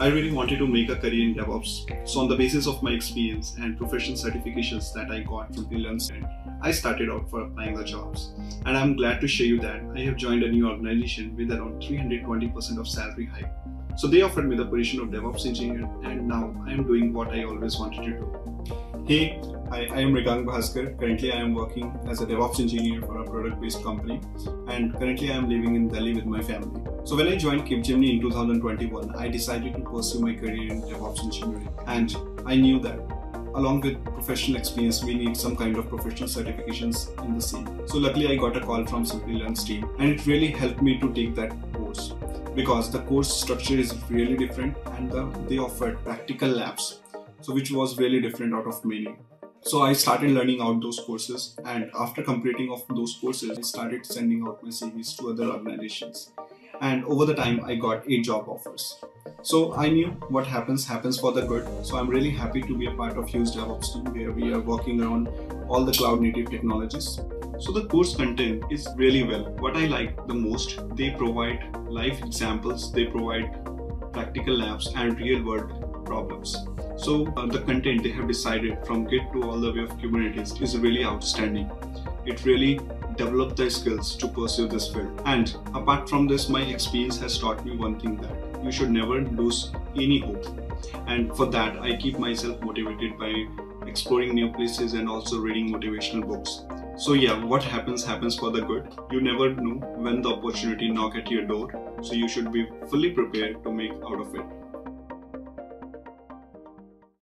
I really wanted to make a career in DevOps. So on the basis of my experience and professional certifications that I got from Learn I started out for applying the jobs. And I'm glad to share you that I have joined a new organization with around 320% of salary hike. So they offered me the position of DevOps engineer and now I am doing what I always wanted to do. Hey, Hi, I am Mrigank Bhaskar. Currently, I am working as a DevOps engineer for a product-based company, and currently I am living in Delhi with my family. So when I joined Capgemini in 2021, I decided to pursue my career in DevOps engineering, and I knew that along with professional experience, we need some kind of professional certifications in the same. So luckily, I got a call from Simplilearn's team, and it really helped me to take that course because the course structure is really different, and the, they offered practical labs, so which was really different out of many. So I started learning out those courses and after completing of those courses, I started sending out my CVs to other organizations. And over the time, I got eight job offers. So I knew what happens happens for the good. So I'm really happy to be a part of Huge DevOps team where we are working around all the cloud native technologies. So the course content is really well. What I like the most, they provide live examples, they provide practical labs and real world problems. So uh, the content they have decided from Git to all the way of Kubernetes is really outstanding. It really developed the skills to pursue this field. And apart from this, my experience has taught me one thing that you should never lose any hope. And for that, I keep myself motivated by exploring new places and also reading motivational books. So yeah, what happens happens for the good. You never know when the opportunity knock at your door. So you should be fully prepared to make out of it.